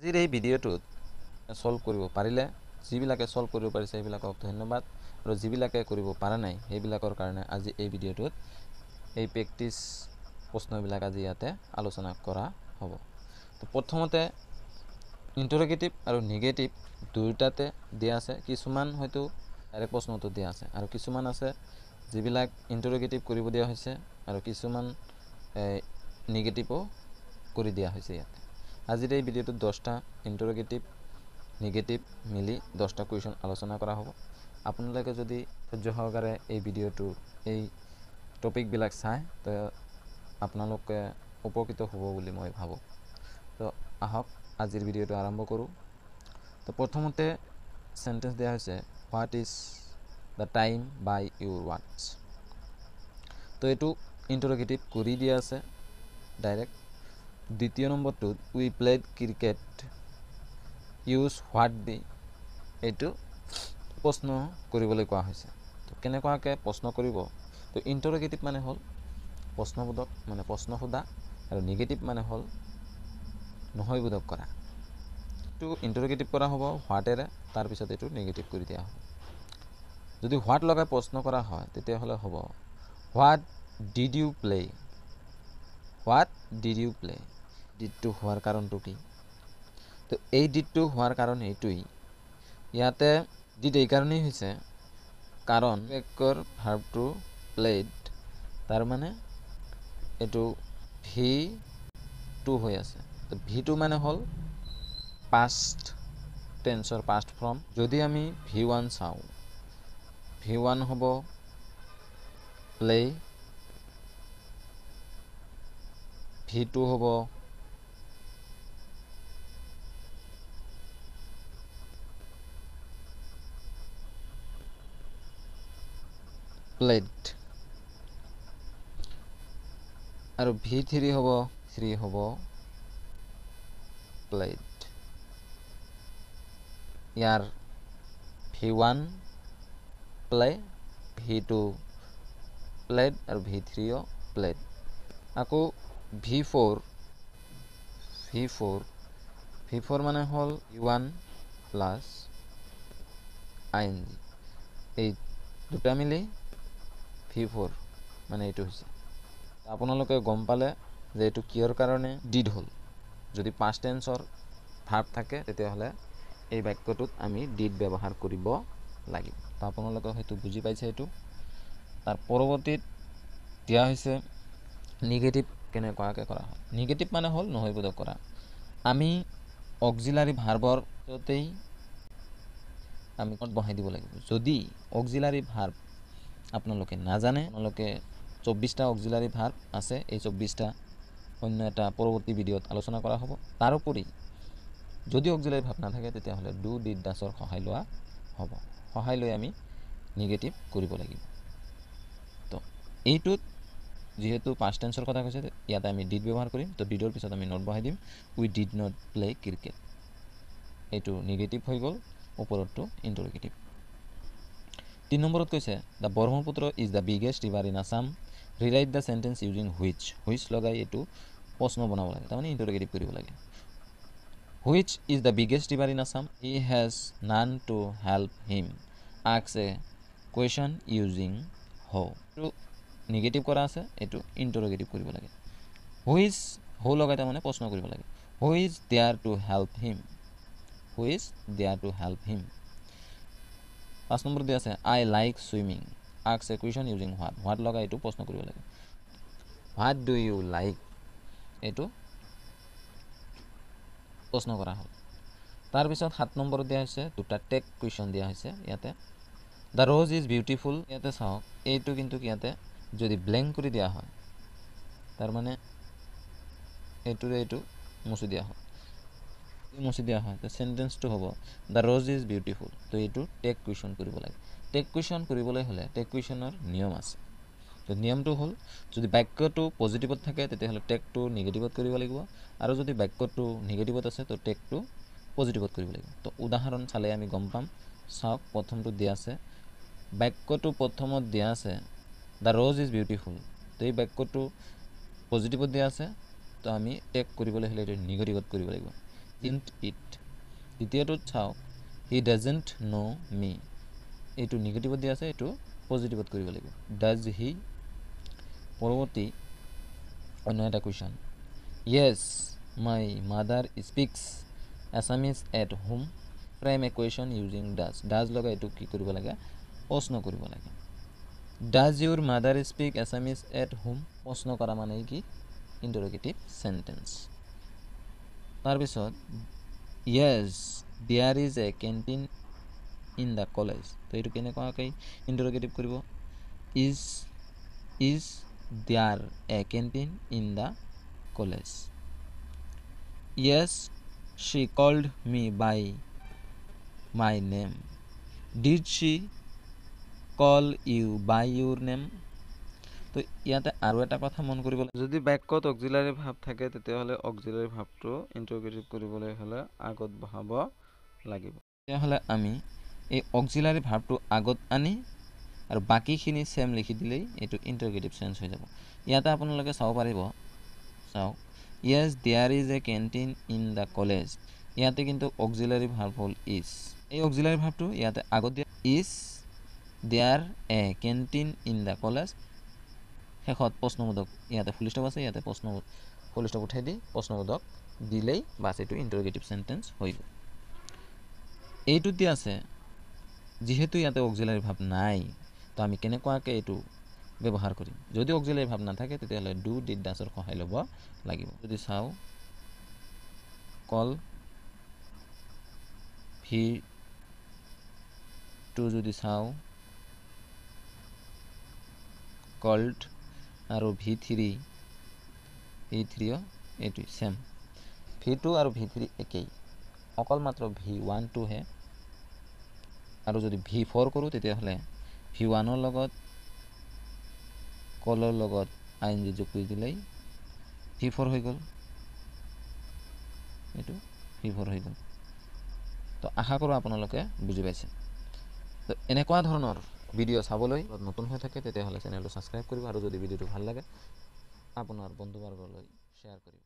আজিৰ এই ভিডিঅ'টোত ছল্ভ কৰিব পাৰিলে যিবিলাকে ছল্ভ কৰিব পাৰিছে সেইবিলাকক ধন্যবাদ। আৰু যিবিলাকে কৰিব পৰা নাই সেইবিলাকৰ কাৰণে আজি এই ভিডিঅ'টোত এই প্ৰেক্টিচ প্ৰশ্নবিলাক আজি ইয়াতে আলোচনা কৰা হ'ব। তো প্ৰথমতে ইণ্টাৰগেটিভ আৰু নিগেটিভ দুয়োটাতে দিয়া আছে। কিছুমান হয়তো ডাইৰেক্ট প্ৰশ্ন উত্তৰ দিয়া আছে। আৰু কিছুমান আছে যিবিলাক ইণ্টাৰগেটিভ কৰিব দিয়া হৈছে। আৰু কিছুমান নিগেটিভো কৰি দিয়া হৈছে ইয়াতে। আজিৰ এই ভিডিঅ'টোত দহটা ইণ্টাৰগেটিভ নিগেটিভ মিলি দহটা কুৱেশ্যন আলোচনা কৰা হ'ব। আপোনালোকে যদি ধৈৰ্য সহকাৰে এই ভিডিঅ'টো এই টপিকবিলাক চায় তো আপোনালোকে উপকৃত হ'ব বুলি মই ভাবোঁ। তো আহক আজিৰ ভিডিঅ'টো আৰম্ভ কৰোঁ। তো প্ৰথমতে চেণ্টেঞ্চ দিয়া হৈছে what is the time by your ৱাটছ তো এইটো ইণ্টাৰগেটিভ কৰি দিয়া আছে ডাইৰেক্ট দ্বিতীয় নম্বৰটোত we played cricket use what দি এইটো প্ৰশ্ন কৰিবলৈ কোৱা হৈছে। তো কেনেকুৱাকৈ প্ৰশ্ন কৰিব? তো ইণ্টাৰগেটিভ মানে হ'ল প্ৰশ্নবোধক মানে প্ৰশ্ন সোধা আৰু নিগেটিভ মানে হ'ল নহয়বোধক কৰা। এইটো ইণ্টাৰগেটিভ কৰা হ'ব হোৱাটেৰে তাৰপিছত এইটো নিগেটিভ কৰি দিয়া হ'ব। যদি হোৱাট লগাই প্ৰশ্ন কৰা হয় তেতিয়াহ'লে হ'ব what did you play? What did you play? ডিডটো হোৱাৰ কাৰণটো কি? তো এই ডিডটো হোৱাৰ কাৰণ এইটোৱেই। ইয়াতে ডিড এইকাৰণেই হৈছে কাৰণ বেকৰ ভাৰ্বটো প্লেড তাৰমানে এইটো ভি টু হৈ আছে। তো ভিটো মানে হ'ল পাষ্ট টেন্সৰ পাষ্ট ফৰ্ম। যদি আমি ভি ওৱান চাওঁ ভি ওৱান হ'ব প্লে ভি টু হ'ব প্লেট আৰু ভি থ্ৰী হ'ব থ্ৰী হ'ব প্লেট ইয়াৰ V one play V two played আৰু ভি থ্ৰীও প্লেট আকৌ V four V four V four মানে হ'ল one plus I N G. এই দুটা মিলি ভি ফ'ৰ মানে এইটো হৈছে। আপোনালোকে গম পালে যে এইটো কিহৰ কাৰণে ডিড হ'ল যদি পাষ্ট টেন্সৰ ভাৰ্ব থাকে তেতিয়াহ'লে এই বাক্যটোত আমি ডিড ব্যৱহাৰ কৰিব লাগিব। তো আপোনালোকে হয়তো বুজি পাইছে এইটো। তাৰ পৰৱৰ্তীত দিয়া হৈছে নিগেটিভ কেনেকুৱাকৈ কৰা হয়। নিগেটিভ মানে হ'ল নহয়বোধক কৰা। আমি অক্সিলাৰী ভাৰ্বৰ য'তেই আমি বহাই দিব লাগিব। যদি অক্সিলাৰী ভাৰ্ব আপোনালোকে নাজানে আপোনালোকে চৌব্বিছটা অক্সিলাৰী ভাৰ্ব আছে এই চৌব্বিছটা অন্য এটা পৰৱৰ্তী ভিডিঅ'ত আলোচনা কৰা হ'ব। তাৰোপৰি যদি অক্সিলাৰী ভাৱ নাথাকে তেতিয়াহ'লে ডু ডিড ডাছৰ সহায় লোৱা হ'ব। সহায় লৈ আমি নিগেটিভ কৰিব লাগিব। তো এইটোত যিহেতু পাষ্ট টেন্সৰ কথা কৈছে ইয়াতে আমি ডিড ব্যৱহাৰ কৰিম। তো ডিডৰ পিছত আমি নট বহাই দিম। We did not play cricket এইটো নিগেটিভ হৈ গ'ল ওপৰতটো ইণ্টাৰগেটিভ তিনি নম্বৰত কৈছে the Brahmaputra is the biggest river in Assam rewrite the sentence using which which লগাই এইটো প্ৰশ্ন বনাব লাগে তাৰমানে ইণ্টাৰগেটিভ কৰিব লাগে। Which is the biggest river in Assam he has none to help him আক্স a question using how এইটো negative কৰা আছে এইটো ইণ্টাৰগেটিভ কৰিব লাগে। হুইচ হৌ লগাই তাৰমানে প্ৰশ্ন কৰিব লাগে। Which there to help him which there to help him পাঁচ নম্বৰ দিয়া আছে I like swimming আক্স a question using what what লগাই এইটো প্ৰশ্ন কৰিব লাগে। হোৱাট ডু ইউ লাইক এইটো প্ৰশ্ন কৰা হ'ল। তাৰপিছত সাত নম্বৰত দিয়া হৈছে দুটা টেক কুৱেশ্যন দিয়া হৈছে ইয়াতে। দ্য ৰ'জ ইজ বিউটিফুল ইয়াতে চাওক এইটো কিন্তু ইয়াতে? যদি ব্লেংক কৰি দিয়া হয় তাৰমানে এইটোৰে এইটো মুচি দিয়া হয়। মুচি দিয়া হয় তো চেণ্টেঞ্চটো হ'ব দ্য ৰ'জ ইজ বিউটিফুল তো এইটো টেক কুৱেশ্যন কৰিব লাগে। টেক কুৱেশ্যন কৰিবলৈ হ'লে টেক কুৱেশ্যনৰ নিয়ম আছে। তো নিয়মটো হ'ল যদি বাক্যটো পজিটিভত থাকে তেতিয়াহ'লে টেকটো নিগেটিভত কৰিব লাগিব। আৰু যদি বাক্যটো নিগেটিভত আছে তো টেকটো পজিটিভত কৰিব লাগিব। তো উদাহৰণ চালে আমি গম পাম। চাওক প্ৰথমটো দিয়া আছে। বাক্যটো প্ৰথমত দিয়া আছে দ্য ৰ'জ ইজ বিউটিফুল তো এই বাক্যটো পজিটিভত দিয়া আছে। তো আমি টেক কৰিবলৈ হ'লে এইটো নিগেটিভত কৰিব লাগিব। ইণ্ট ইট দ্বিতীয়টোত চাওক হি ডাজেণ্ট ন' মি এইটো নিগেটিভত দিয়া আছে এইটো পজিটিভত কৰিব লাগিব। ডাজ হি পৰৱৰ্তী অন্য এটা question yes my mother speaks Assamese at home frame a question using does does লগাই এইটো কি কৰিব লাগে? প্ৰশ্ন কৰিব লাগে। Does your mother speak Assamese at home প্ৰশ্ন কৰা মানে কি? ইণ্টাৰগেটিভ চেণ্টেঞ্চ তাৰপিছত yes there is a canteen in the college তো এইটো কেনেকুৱাকৈ ইণ্টাৰগেটিভ কৰিব? Is is there a canteen in the college yes she called me by my name did she call you by your name তো ইয়াতে আৰু এটা কথা মন কৰিব লাগে। যদি বাক্যত অক্সিলাৰী ভাৱ থাকে তেতিয়াহ'লে অক্সিলাৰী ভাৱটো ইণ্টাৰগেটিভ কৰিবলৈ হ'লে আগত বহাব লাগিব। তেতিয়াহ'লে আমি এই অক্সিলাৰী ভাৱটো আগত আনি আৰু বাকীখিনি ছেম লিখি দিলেই এইটো ইণ্টাৰগেটিভ চেঞ্জ হৈ যাব। ইয়াতে আপোনালোকে চাব পাৰিব চাওক yes there is a canteen in the college ইয়াতে কিন্তু অক্সিলাৰী ভাৰ্ব হ'ল ইজ এই অক্সিলাৰী ভাৰ্বটো ইয়াতে আগত দিয়া is there a canteen in the college শেষত প্ৰশ্নবোধক ইয়াতে ফুল ষ্টপ আছে ইয়াতে প্ৰশ্ন ফুল ষ্টপ উঠাই দি প্ৰশ্নবোধক দিলেই বাছ এইটো ইণ্টাৰগেটিভ চেণ্টেঞ্চ হৈ গ'ল। এইটোত দিয়া আছে যিহেতু ইয়াতে অক্সিলাৰী ভাৱ নাই তো আমি কেনেকুৱাকৈ এইটো ব্যৱহাৰ কৰিম? যদি অক্সিলাৰী ভাৱ নাথাকে তেতিয়াহ'লে ডু ডিড ডাছৰ সহায় ল'ব লাগিব। যদি চাওঁ কল ভি টু যদি চাওঁ কল্ড আৰু ভি থ্ৰী ভি থ্ৰীও এইটোৱে ছেম ভি টু আৰু ভি থ্ৰী একেই। অকল মাত্ৰ ভি ওৱান টুহে। আৰু যদি ভি ফ'ৰ কৰোঁ তেতিয়াহ'লে ভি ওৱানৰ লগত কলৰ লগত আই এন জি যোগ কৰি দিলেই ভি ফ'ৰ হৈ গ'ল। এইটো ভি ফ'ৰ হৈ গ'ল। তো আশা কৰোঁ আপোনালোকে বুজি পাইছে। তো এনেকুৱা ধৰণৰ ভিডিঅ' চাবলৈ নতুন হৈ থাকে তেতিয়াহ'লে চেনেলটো ছাবস্ক্ৰাইব কৰিব আৰু যদি ভিডিঅ'টো ভাল লাগে আপোনাৰ বন্ধুবৰ্গলৈ শ্বেয়াৰ কৰিব।